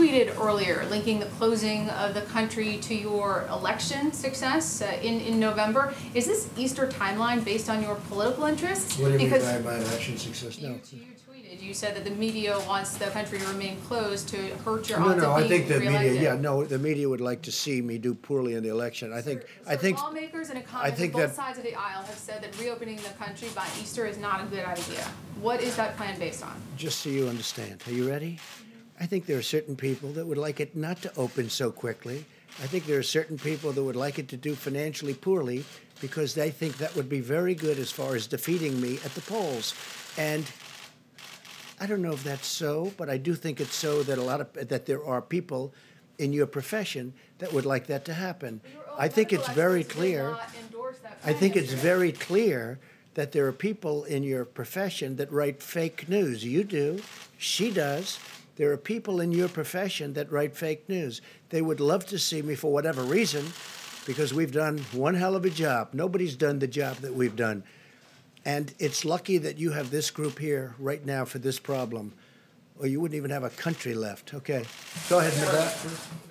tweeted earlier linking the closing of the country to your election success uh, in, in November. Is this Easter timeline based on your political interests? What do you mean Because by election success? you, No. you tweeted, you said that the media wants the country to remain closed to hurt your No, odds no, of I being think the media, yeah, no, the media would like to see me do poorly in the election. I think, I So think, lawmakers and economists on think both that- sides of the aisle have said that reopening the country by Easter is not a good idea. What is that plan based on? just so you understand, are you ready? I think there are certain people that would like it not to open so quickly. I think there are certain people that would like it to do financially poorly because they think that would be very good as far as defeating me at the polls. And I don't know if that's so, but I do think it's so that a lot of that there are people in your profession that would like that to happen. I think it's very clear. I think it's very clear that there are people in your profession that write fake news. You do. She does. There are people in your profession that write fake news. They would love to see me for whatever reason because we've done one hell of a job. Nobody's done the job that we've done. And it's lucky that you have this group here right now for this problem, or you wouldn't even have a country left. Okay. Go ahead, Madam.